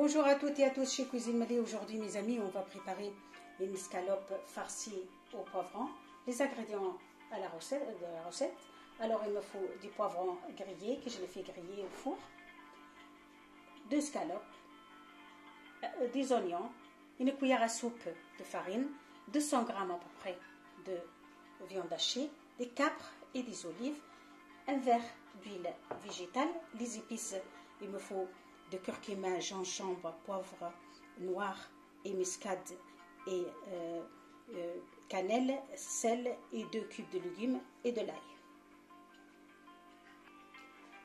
Bonjour à toutes et à tous chez Cuisine Mali. Aujourd'hui, mes amis, on va préparer une escalope farcie au poivron. Les ingrédients à la recette, euh, de la recette. Alors, il me faut du poivron grillé, que je le fais griller au four, deux escalopes, euh, euh, des oignons, une cuillère à soupe de farine, 200 g à peu près de viande hachée, des capres et des olives, un verre d'huile végétale, les épices, il me faut de curcuma, gingembre, poivre noir, et muscade et euh, euh, cannelle, sel et deux cubes de légumes et de l'ail.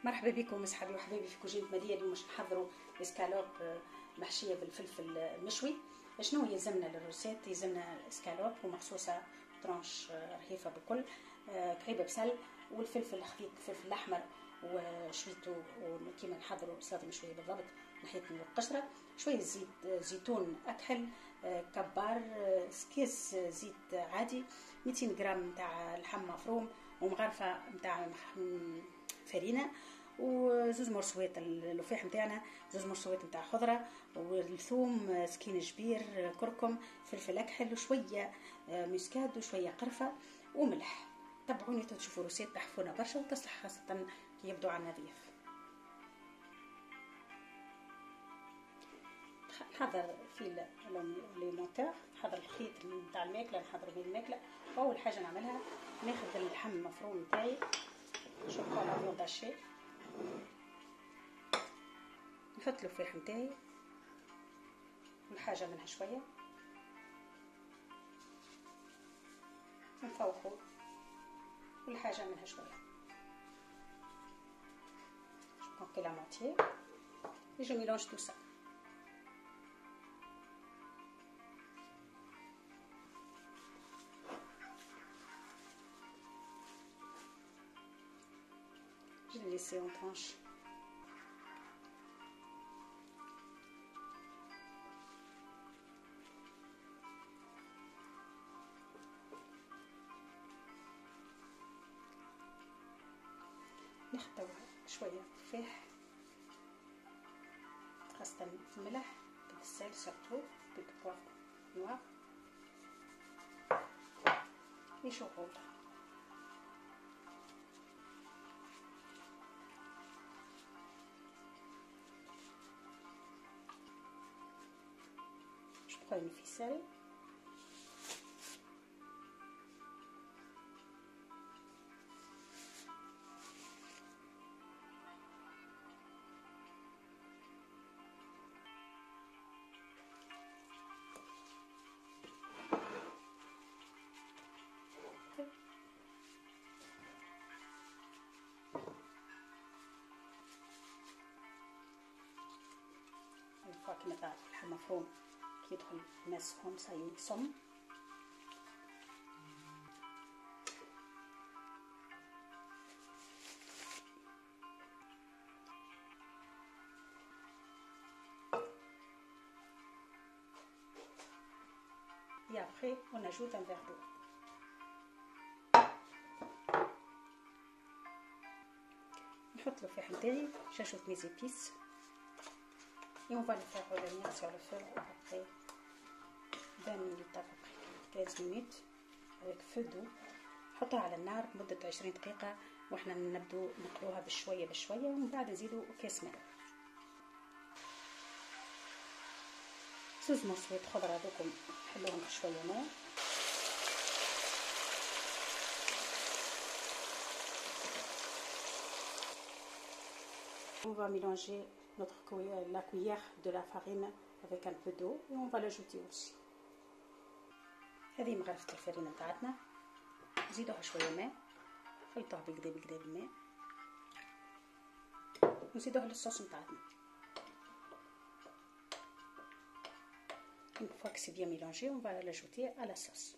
مرحبا بكم اصحابي وحبايبي في كوجينة مدية اليوم باش نحضروا اسكالوب آه، محشية بالفلفل المشوي آه، شنو يلزمنا للروسيت يلزمنا اسكالوب ومقصوصة ترانش آه، رهيفة بكل كعيبة بسل والفلفل الخفيف الفلفل الاحمر وشويته كيما نحضروا السلطه شويه بالضبط نحيط من القشره شويه زيت زيتون اكحل كبار سكيس زيت عادي 200 غرام نتاع لحم مفروم ومغرفه نتاع فرينه وزوج مرشوات اللفاح نتاعنا زوج مرشوات نتاع خضره والثوم سكين جبير كركم فلفل اكحل وشويه آه، مسكاد وشويه قرفه وملح تبعوني تشوفوا روسيت تحفونا برشا وتصلح خاصه يبدو على النظيف نحضر في لي نحضر الخيط نتاع الماكله نحضر به الماكله اول حاجه نعملها ناخذ اللحم المفروم نتاعي نشوفو على بيون تاشي نحط الوفاح نتاعي الحاجه منها شويه نفوقو والحاجه منها شويه la moitié. Et je mélange tout ça. Je vais laisser en tranche. شوية تفاح خاصة الملح بالسال سورتو بالبوافر نوار شوكولا Je prends une ficelle une fois que notre pâte m'a forme qui est dans le mason, ça y est, somme. Et après, on ajoute un verre d'eau. نحط له نتاعي تاعي j'ajoute mes épices et on va le faire revenir sur le feu 20 minutes à 15 نحطها على النار مدة 20 دقيقة واحنا نبدو نقلوها بشوية بشوية ومن بعد نزيدو كاس ماء زوج مصفيت خضرة هذوكم نحلوهم بشوية ماء On va mélanger notre la cuillère de la farine avec un peu d'eau et on va l'ajouter aussi. هذه مغرفة الفرينة تاعتنا نزيدوها شوية ماء la farine. On بالماء ونزيدوها للصوص نتاعنا une fois que c'est bien mélangé on va l'ajouter à la sauce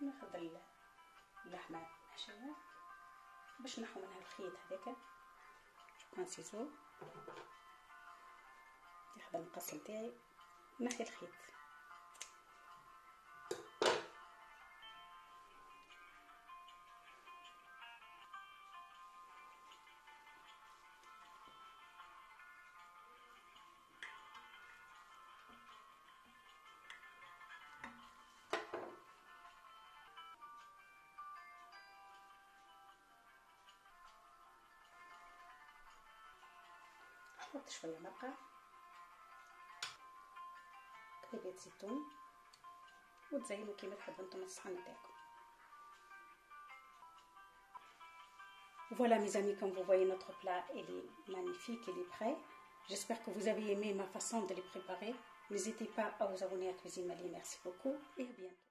ناخذ اللحمه المحشيه باش نحو منها الخيط هذاك شوفوا سيزو ناخذ المقص نتاعي نحي الخيط Voilà mes amis, comme vous voyez notre plat, il est magnifique, il est prêt. J'espère que vous avez aimé ma façon de les préparer. N'hésitez pas à vous abonner à Cuisine Mali. Merci beaucoup et à bientôt.